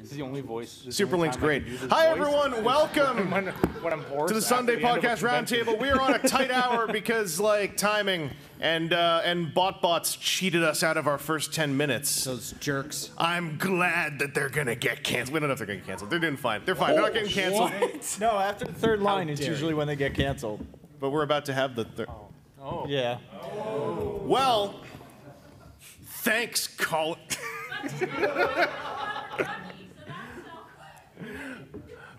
This is the only voice. this is Superlink's only time great. can do this Hi, everyone. Welcome when, when I'm hoarse to the Sunday the end of a Podcast. Roundtable. We are on a tight hour because, like, timing and uh, and BotBots cheated us out of our first ten minutes. Those jerks. I'm glad that they're gonna get canceled. We don't know if they're gonna get canceled. They're doing fine. They're fine. they're not getting canceled. No, after the third line, it's dare usually when they get canceled. But we're about to have the. third. Oh. Yeah. Well, thanks, Colin.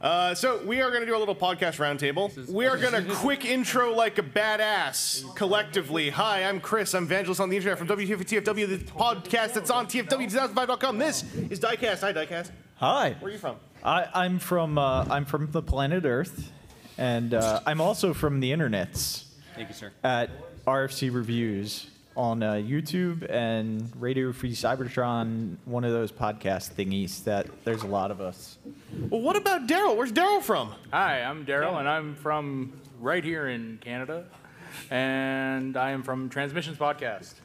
Uh, so we are going to do a little podcast roundtable. We are going to quick intro like a badass collectively. Hi, I'm Chris. I'm Vangelus on the internet from WTFTFW, the podcast that's on TFW2005.com. This is Diecast. Hi, Diecast. Hi. Where are you from? I, I'm from uh, I'm from the planet Earth, and uh, I'm also from the internets Thank you, sir. at RFC Reviews on uh, YouTube and Radio Free Cybertron, one of those podcast thingies that there's a lot of us. Well, what about Daryl? Where's Daryl from? Hi, I'm Daryl, and I'm from right here in Canada, and I am from Transmissions Podcast.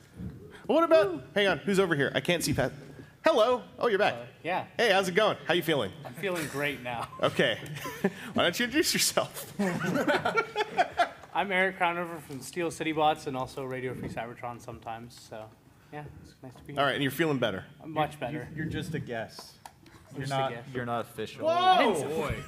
What about? Hang on, who's over here? I can't see Pat. Hello. Oh, you're back. Yeah, Hey, how's it going? How you feeling? I'm feeling great now. Okay. Why don't you introduce yourself? I'm Eric Crownover from Steel City Bots and also Radio Free Cybertron sometimes. So, yeah, it's nice to be here. All right, and you're feeling better. I'm much better. You're just a guest. You're just a not. guest. You're not official. Oh boy.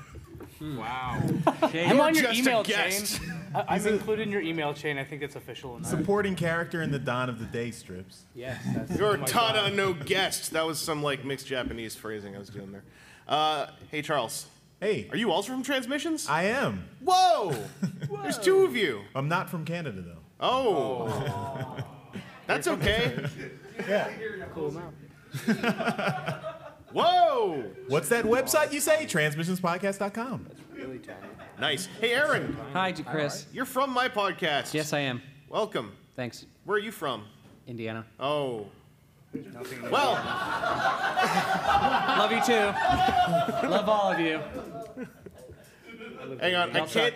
Wow. I'm on your just a email chain. guest. I- I'm included in your email chain. I think it's official enough. Supporting character in the Dawn of the Day strips. Yes, that's You're my Tada no guest. That was some like mixed Japanese phrasing I was doing there. Uh, hey Charles, Hey, are you also from Transmissions? I am. Whoa! There's two of you. I'm not from Canada though. Oh. That's okay. Cool amount. Whoa! What's that website you say? Transmissionspodcast.com. That's really talented. Nice. Hey Aaron, Hi, Chris. you're from my podcast. Yes, I am. Welcome. Thanks, Where are you from? Indiana. Oh. Well, Love you too. Love all of you. hang on. I can't.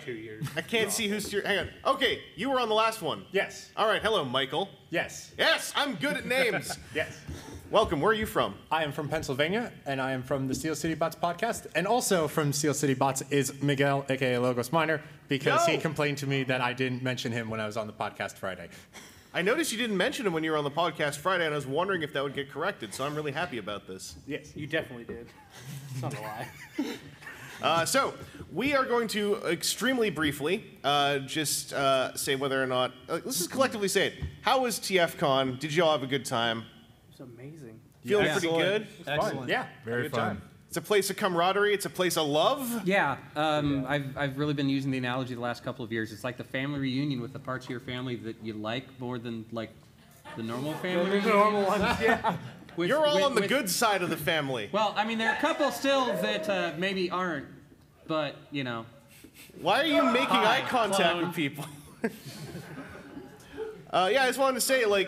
I can't see who's your. Hang on. Okay, you were on the last one. Yes. All right. Hello, Michael. Yes. Yes, I'm good at names. Yes. Welcome. Where are you from? I am from Pennsylvania, and I am from the Steel City Bots podcast. And also from Steel City Bots is Miguel, aka Logos Miner, because he complained to me that I didn't mention him when I was on the podcast Friday. I noticed you didn't mention him when you were on the podcast Friday, and I was wondering if that would get corrected. So I'm really happy about this. Yes, you definitely did. It's not a lie. Uh, so we are going to extremely briefly uh, just uh, say whether or not. Uh, let's just collectively say it. How was TFCon? Did you all have a good time? It's amazing. Feeling pretty good. Excellent. Yeah. Very good fun. time. It's a place of camaraderie. It's a place of love. Yeah, um, I've, I've really been using the analogy the last couple of years. It's like the family reunion with the parts of your family that you like more than like the normal family. reunion. Normal ones, yeah. With- You're all with- on the with- good side of the family. Well, I mean, there are a couple still that uh, maybe aren't, but you know. Why are you making Hi, eye contact clone. with people? uh, yeah, I just wanted to say, like,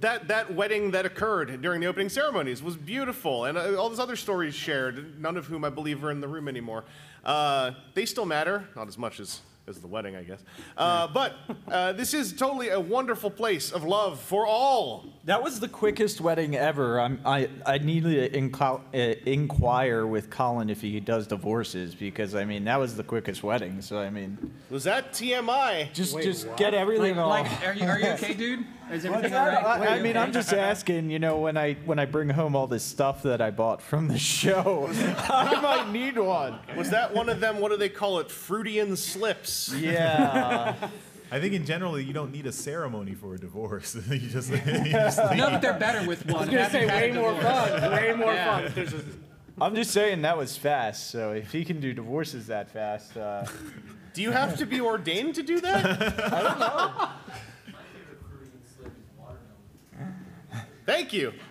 that, that wedding that occurred during the opening ceremonies was beautiful, and uh, all those other stories shared, none of whom I believe are in the room anymore. Uh, they still matter, not as much as, as the wedding, I guess. Uh, but uh, this is totally a wonderful place of love for all. That was the quickest wedding ever. I'm, I I need to inquire, uh, inquire with Colin if he does divorces because I mean that was the quickest wedding. So I mean, Was that TMI? just just get everything Like, off. like, are you are you okay, dude? Is everything all I. I mean, I'm just asking. You know, when I when I bring home all this stuff that I bought from the show, I might need one. Was that one of them, what do they call it, Freudian slips? Yeah. I think in general you don't need a ceremony for a divorce. you just, you just. No, but they're better with one. I was gonna say way more fun. Way more yeah. fun. If there's a... I'm just saying that was fast. So if he can do divorces that fast, uh, Do you have to be ordained to do that? Thank you.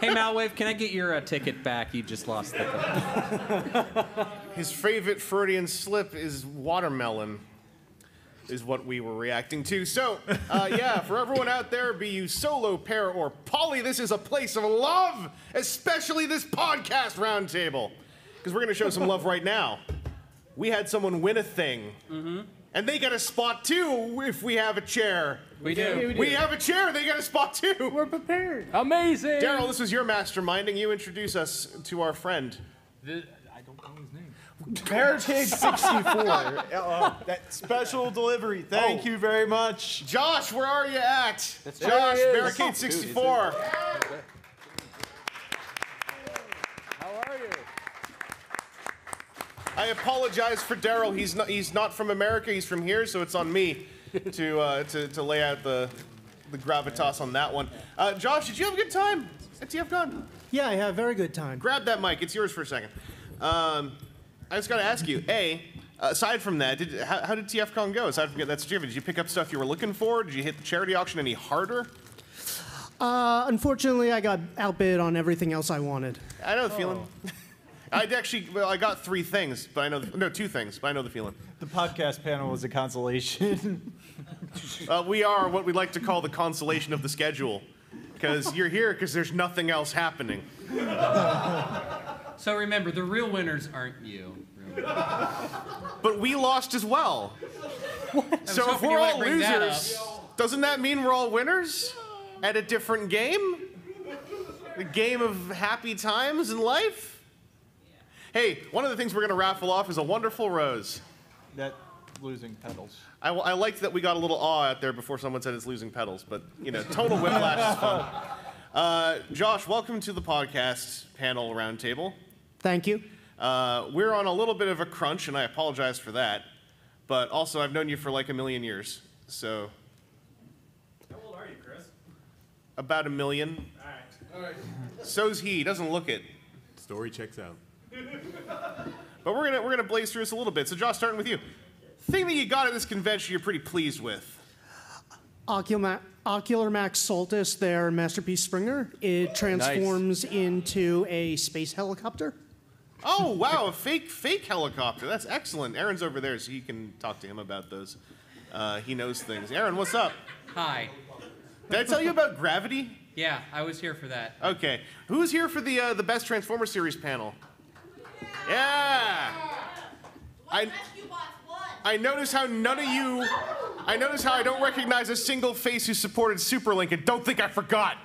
Hey, Malwave, can I get your uh, ticket back? You just lost the. His favorite Freudian slip is watermelon, is what we were reacting to. So, uh, yeah, for everyone out there, be you solo, pair, or poly, this is a place of love, especially this podcast roundtable. Because we're going to show some love right now. We had someone win a thing. And they get a spot too if we have a chair. We do. We have a chair. They got a spot too. We're prepared. Amazing. Daryl, this is your masterminding. You introduce us to our friend. The- I don't know his name. Barricade 64. Uh, that special delivery. Thank Oh. you very much. Josh, where are you at? There Josh. Barricade 64. How are you? I apologize for Daryl. He's not, he's not from America. He's from here, so it's on me to, uh, to, to lay out the, the gravitas on that one. Uh, Josh, did you have a good time at TFCon? Yeah, I had a very good time. Grab that mic. It's yours for a second. Um, I just got to ask you, A, aside from that, did, how, how did TFCon go? Aside from that's did you pick up stuff you were looking for? Did you hit the charity auction any harder? Uh, unfortunately, I got outbid on everything else I wanted. I know the feeling. I actually, well, I got three things, but I know, the, no, two things, but I know the feeling. The podcast panel was a consolation. Uh, we are what we like to call the consolation of the schedule, because you're here because there's nothing else happening. So remember, the real winners aren't you. But we lost as well. So if hoping you we're all wouldn't bring that losers, doesn't that mean we're all winners at a different game? The game of happy times in life? Hey, one of the things we're going to raffle off is a wonderful rose. that losing pedals. I, I liked that we got a little awe out there before someone said it's losing pedals, but you know, total whiplash is fun. Uh, Josh, welcome to the podcast panel roundtable. Thank you. Uh, we're on a little bit of a crunch, and I apologize for that. But also, I've known you for like a million years, so. How old are you, Chris? About a million. All right. So's he. He Doesn't look it. Story checks out. But we're gonna we're gonna blaze through this a little bit. So, Josh, starting with you. Thing that you got at this convention, you're pretty pleased with. Oculma- Ocular Max Sollertis, their Masterpiece Springer, it transforms into a space helicopter. Oh wow, a fake fake helicopter. That's excellent. Aaron's over there, so you can talk to him about those. Uh, he knows things. Aaron, what's up? Hi. Did I tell you about gravity? Yeah, I was here for that. Okay. Who's here for the uh, the best Transformer series panel? Yeah. I I notice how none of you. I notice how I don't recognize a single face who supported Superlink, and don't think I forgot.